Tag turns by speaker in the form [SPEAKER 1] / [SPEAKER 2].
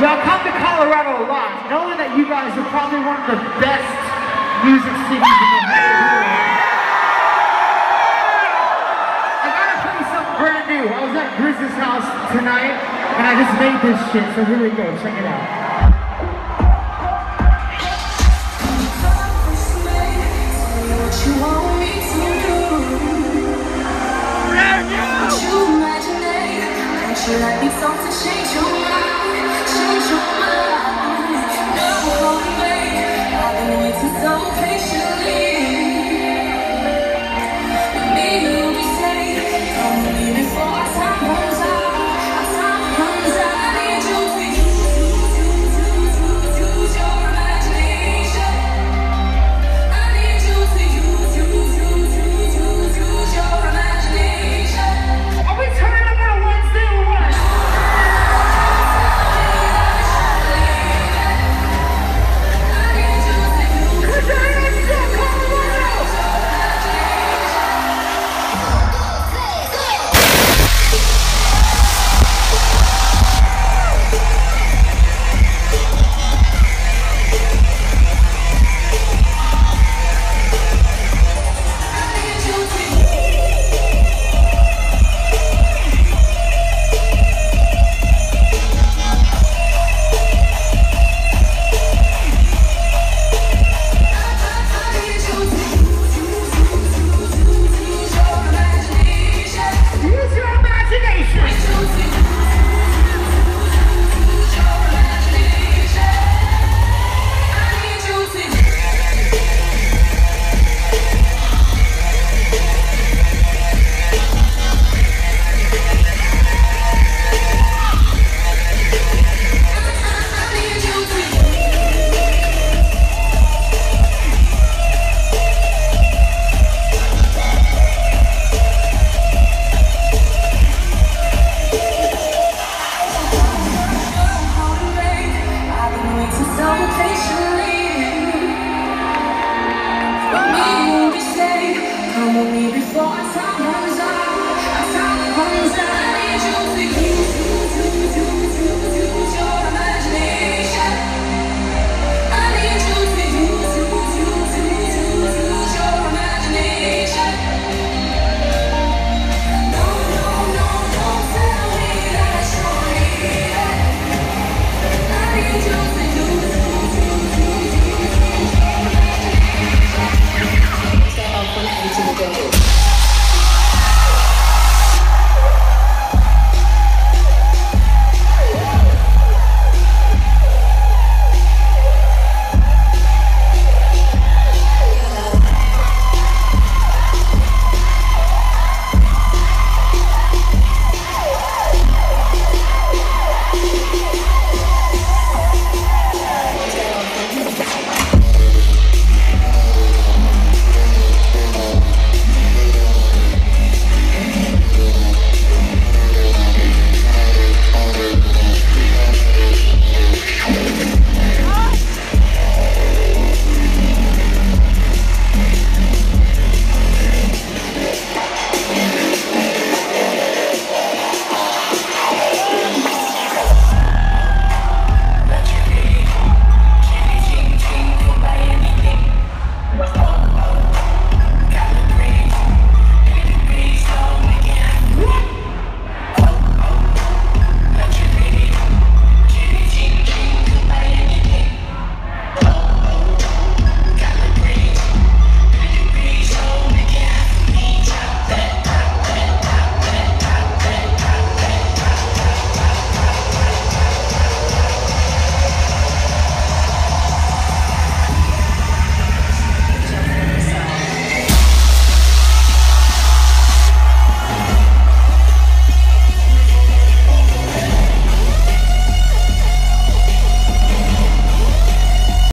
[SPEAKER 1] Y'all come to Colorado a lot, knowing that you guys are probably one of the best music cities in the world. I gotta play something brand new. I was at Grizz's house tonight, and I just made this shit, so here we go, check it out.
[SPEAKER 2] only